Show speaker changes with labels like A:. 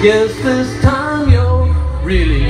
A: Guess this time you're really